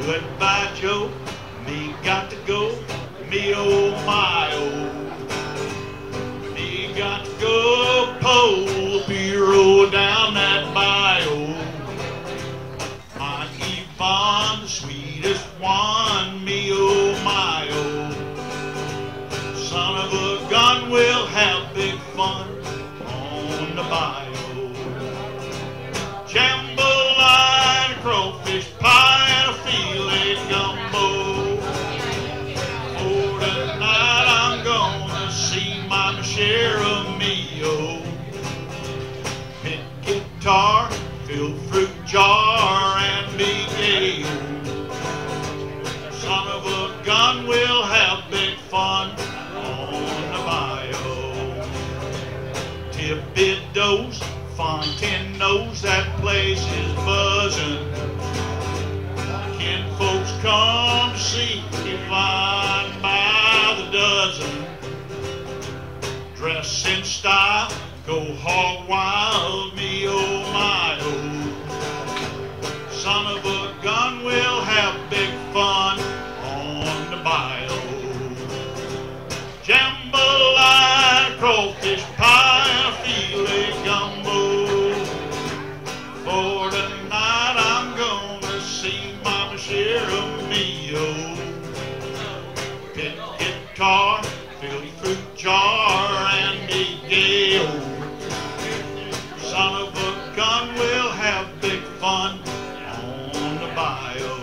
Goodbye, Joe. Me got to go. Me oh my oh. Me got to go pull bureau down that bayou. Oh. My Yvonne, the share of meal. Hit guitar, fill fruit jar, and be gay. Son of a gun, we'll have big fun on the bayou. Thibodeau's, Fontaine knows that place is buzzing. Can folks come see Yvonne In style, go hog wild, me oh my oh. Son of a gun, we'll have big fun on the bayou. Jambalaya, crawfish pie, filet gumbo. For tonight I'm gonna see Mama share of meal. young, we'll have big fun on the bio.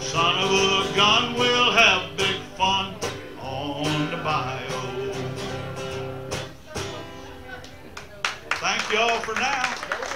Son of a gun, we'll have big fun on the bio. Thank you all for now.